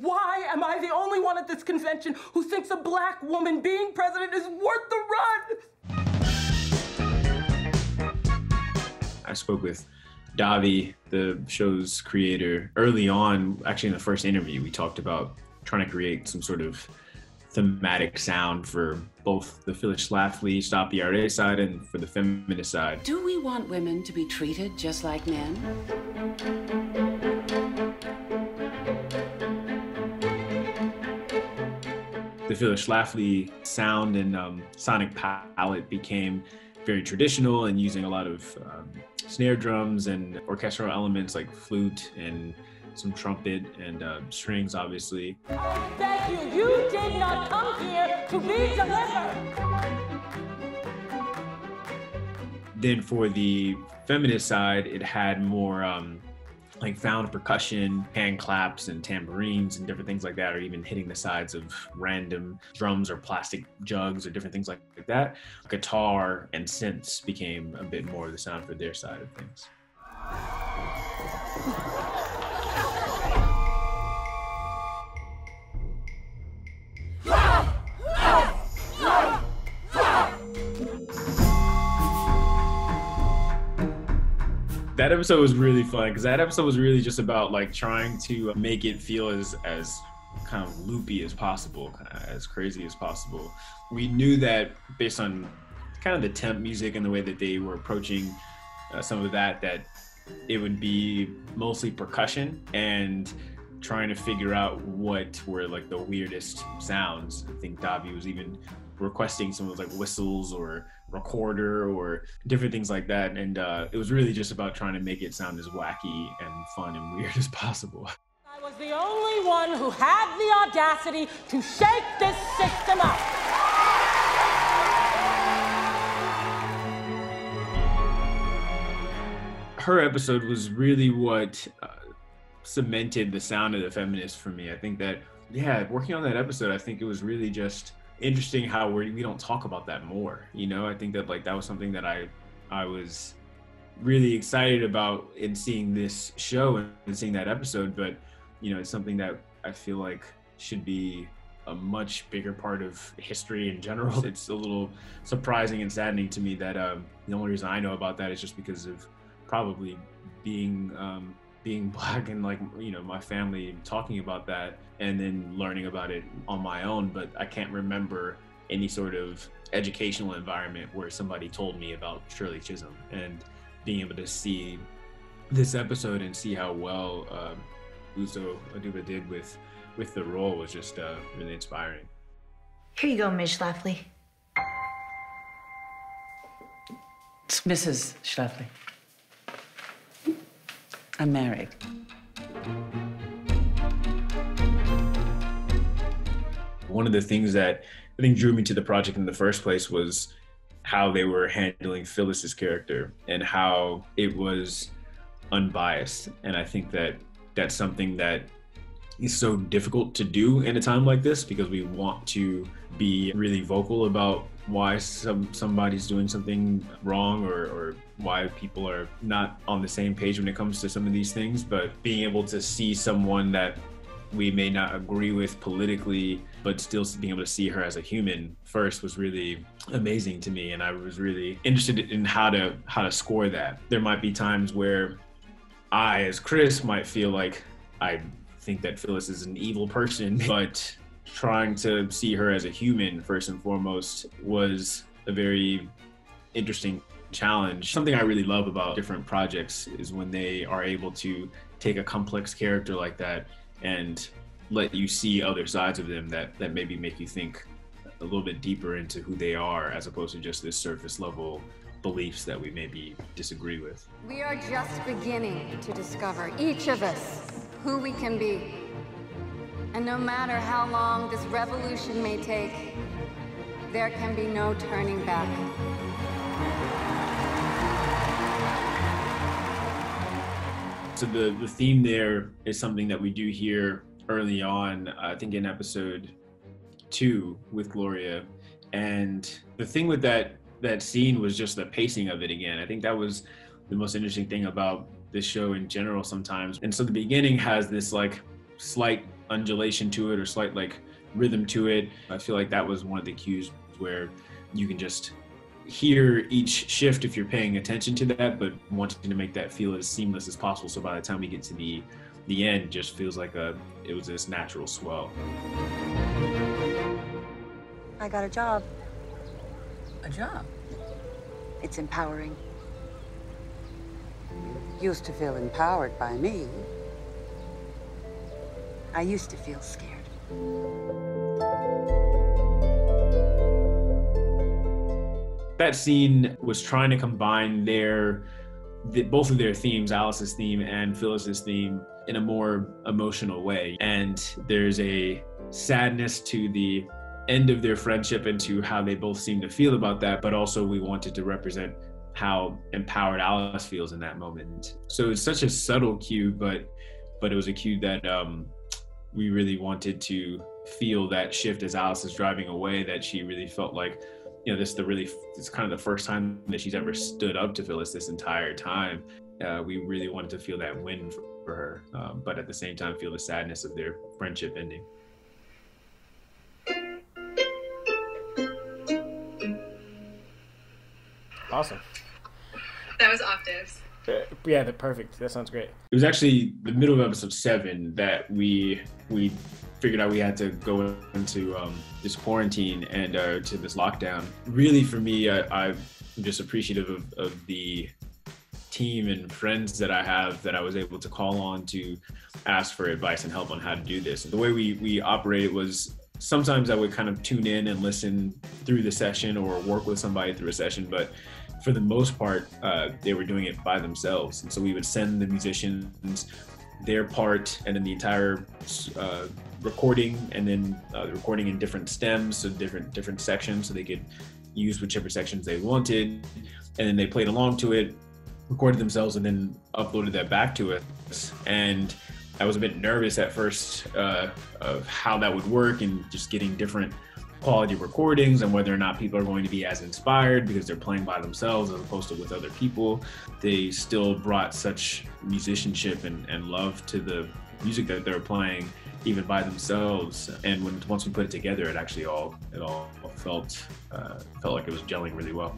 Why am I the only one at this convention who thinks a black woman being president is worth the run? I spoke with Dahvi, the show's creator, early on, actually in the first interview, we talked about trying to create some sort of thematic sound for both the Phyllis Schlafly Stop the ERA side and for the feminist side. Do we want women to be treated just like men? The Phyllis Schlafly sound and um, sonic palette became very traditional and using a lot of um, snare drums and orchestral elements like flute and some trumpet and uh, strings, obviously. Thank you. You did not come here to be delivered. Then for the feminist side, it had more um, like found percussion, hand claps, and tambourines, and different things like that, or even hitting the sides of random drums or plastic jugs or different things like, that. Guitar and synths became a bit more of the sound for their side of things. That episode was really fun because that episode was really just about like trying to make it feel as as kind of loopy as possible, as crazy as possible. We knew that based on kind of the temp music and the way that they were approaching uh, some of that, that it would be mostly percussion and trying to figure out what were like the weirdest sounds. I think Dahvi was even requesting some of like whistles or recorder or different things like that. And uh, it was really just about trying to make it sound as wacky and fun and weird as possible. I was the only one who had the audacity to shake this system up. Her episode was really what uh, cemented the sound of the feminist for me. I think that, yeah, working on that episode, I think it was really just interesting how we're, we don't talk about that more. You know, I think that like that was something that I I was really excited about in seeing this show and seeing that episode. But you know, it's something that I feel like should be a much bigger part of history in general. It's a little surprising and saddening to me that um, the only reason I know about that is just because of probably being um, being black and like you know my family talking about that and then learning about it on my own but i can't remember any sort of educational environment where somebody told me about shirley chisholm and being able to see this episode and see how well um, Uzo Aduba did with with the role was just uh, really inspiring. Here you go, Ms. Schlafly. It's Mrs. Schlafly. I'm married. One of the things that I think drew me to the project in the first place was how they were handling Phyllis's character and how it was unbiased. And I think that that's something that is so difficult to do in a time like this because we want to be really vocal about why some somebody's doing something wrong or, or why people are not on the same page when it comes to some of these things. But being able to see someone that we may not agree with politically but still being able to see her as a human first was really amazing to me. And i was really interested in how to how to score that. There might be times where i as Kris might feel like i think that phyllis is an evil person but trying to see her as a human first and foremost was a very interesting challenge. Something I really love about different projects is when they are able to take a complex character like that and let you see other sides of them that that maybe make you think a little bit deeper into who they are as opposed to just this surface level beliefs that we maybe disagree with. We are just beginning to discover each of us who we can be and no matter how long this revolution may take, there can be no turning back. So the, the theme there is something that we do hear early on, I think in episode two with Gloria. And the thing with that that scene was just the pacing of it again. I think that was the most interesting thing about this show in general sometimes. And so the beginning has this like slight undulation to it or slight like rhythm to it. I feel like that was one of the cues where you can just hear each shift if you're paying attention to that, but wanting to make that feel as seamless as possible. So by the time we get to the the end, just feels like a it was this natural swell. I got a job. A job. It's empowering. Used to feel empowered by me. I used to feel scared. That scene was trying to combine their the, both of their themes, Alice's theme and Phyllis's theme, in a more emotional way. And there's a sadness to the end of their friendship and to how they both seem to feel about that. But also, we wanted to represent how empowered Alice feels in that moment. So it's such a subtle cue, but but it was a cue that um, we really wanted to feel that shift as Alice is driving away. That she really felt like you know, this is the really, it's kind of the first time that she's ever stood up to Phyllis this entire time. Uh, we really wanted to feel that win for, for her, um, but at the same time, feel the sadness of their friendship ending. Awesome. That was octaves. Yeah, the perfect. That sounds great. It was actually the middle of episode seven that we we figured out we had to go into um, this quarantine and uh, to this lockdown. Really, for me, I, am just appreciative of, of, the team and friends that I have that I was able to call on to ask for advice and help on how to do this. The way we we operated was sometimes I would kind of tune in and listen through the session or work with somebody through a session, but for the most part, uh, they were doing it by themselves. And so we would send the musicians their part and then the entire uh, recording and then uh, recording in different stems, so different different sections, so they could use whichever sections they wanted, and then they played along to it, recorded themselves, and then uploaded that back to us. And I was a bit nervous at first uh, of how that would work and just getting different quality recordings and whether or not people are going to be as inspired because they're playing by themselves as opposed to with other people. They still brought such musicianship and, and love to the music that they're playing even by themselves. And when once we put it together, it actually all it all felt uh, felt like it was gelling really well.